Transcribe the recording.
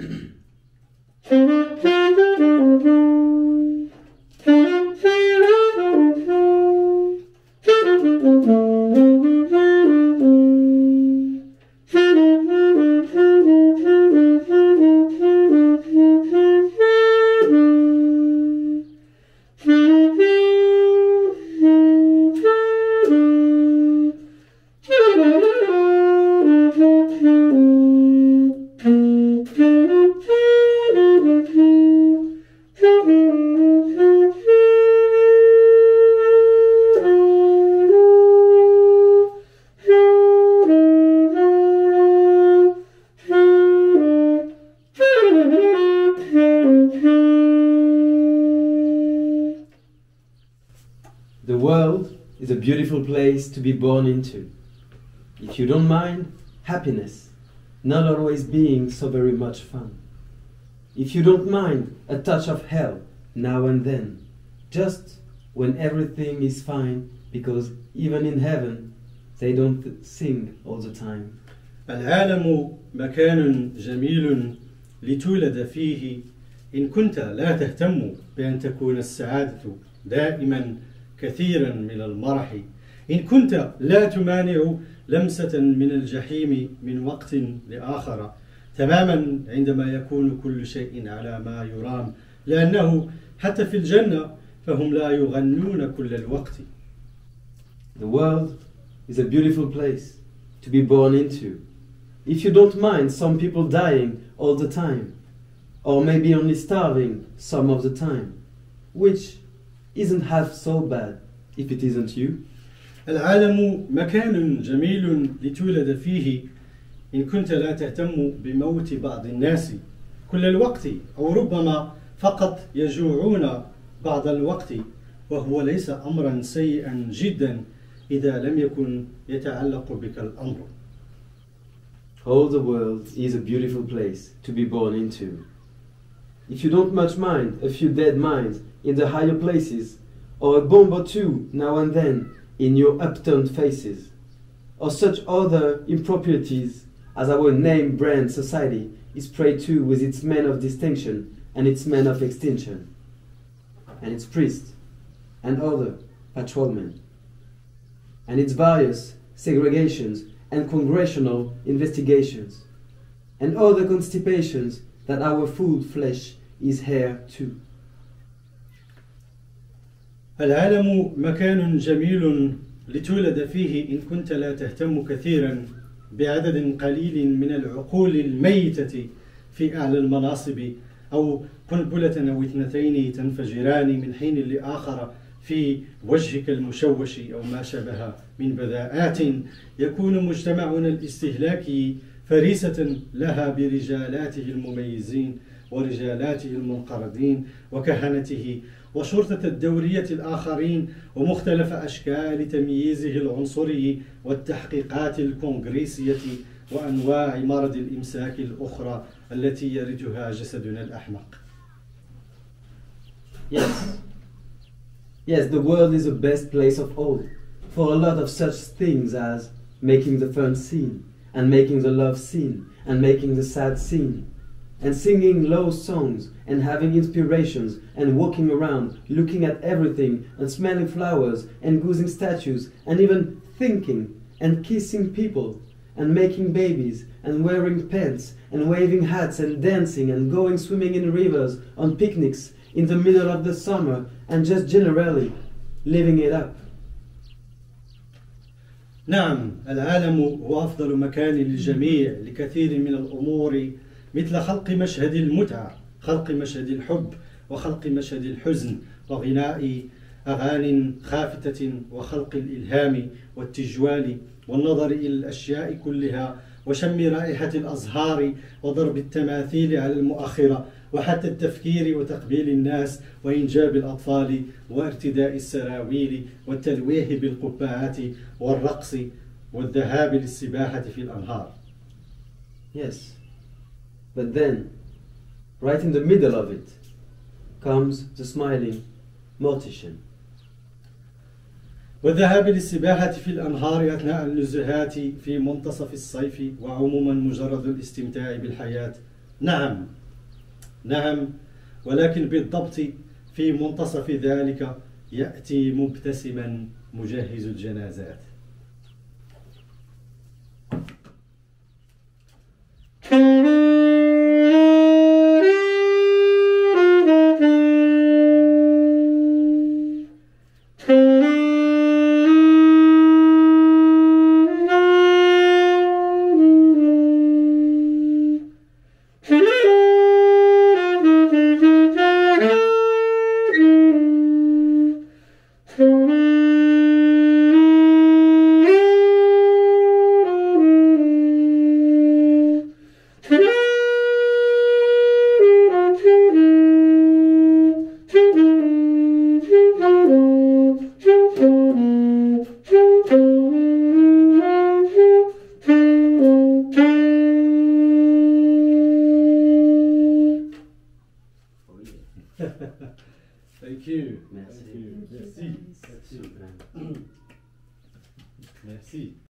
Mm-hmm. The world is a beautiful place to be born into. If you don't mind, happiness, not always being so very much fun. If you don't mind a touch of hell now and then, just when everything is fine, because even in heaven, they don't sing all the time. العالم مكان جميل لتولد فيه إن كنت لا تهتم بأن تكون السعادة دائما كثيرا من المرح إن كنت لا تمانع لمسة من الجحيم من وقت لآخر تماما عندما يكون كل شيء على ما يرام لأنه حتى في الجنة فهم لا يغنون كل الوقت The world is a beautiful place to be born into. If you don't mind some people dying all the time, or maybe only starving some of the time, which isn't half so bad if it isn't you. العالم مكان جميل لتولد فيه إن كنت لا تهتم بموت بعض الناس كل الوقت أو ربما فقط يجوعون بعض الوقت وهو ليس أمرا سيئا جدا إذا لم يكن يتعلق بك الأمر All the world is a beautiful place to be born into. If you don't much mind a few dead minds in the higher places, or a bomb or two now and then in your upturned faces, or such other improprieties as our name brand society is prey to with its men of distinction and its men of extinction, and its priests and other patrolmen, and its various segregations and congressional investigations, and other constipations that our food flesh is here too. العالم مكان جميل لتولد فيه إن كنت لا تهتم كثيرا بعدد قليل من العقول الميتة في أعلى المناصب أو قنبلة أو اثنتين تنفجران من حين لآخر في وجهك المشوش أو ما شبه من بذاءات يكون مجتمعنا الاستهلاكي فريسة لها برجالاته المميزين ورجالاته المنقرضين وكهنته وشرطة الدورية الآخرين ومختلف أشكال تمييزه العنصري والتحقيقات الكونغريسية وأنواع مرض الإمساك الأخرى التي يرثها جسدنا الأحمق. Yes. Yes, the world is the best place of all for a lot of such things as making the fun scene, and making the love scene, and making the sad scene, and singing low songs, and having inspirations, and walking around, looking at everything, and smelling flowers, and goosing statues, and even thinking, and kissing people, and making babies, and wearing pants, and waving hats, and dancing, and going swimming in rivers, on picnics, in the middle of the summer, and just generally living it up. نعم العالم هو أفضل مكان للجميع لكثير من الأمور مثل خلق مشهد المتعة خلق مشهد الحب وخلق مشهد الحزن وغناء أغاني خافتة وخلق الإلهام والتجوال والنظر إلى الأشياء كلها وشم رائحة الأزهار وضرب التماثيل على المؤخرة وحتى التفكير وتقبيل الناس وإنجاب الأطفال وارتداء السراويل والتلويه بالقبعات والرقص والذهاب للسباحة في الأنهار. Yes. But then, right in the middle of it, comes the smiling mortician. والذهاب للسباحة في الأنهار أثناء النزهات في منتصف الصيف وعموما مجرد الاستمتاع بالحياة نعم نعم ولكن بالضبط في منتصف ذلك يأتي مبتسما مجهز الجنازات. Thank you. Merci. Thank you. Merci. Super. Merci.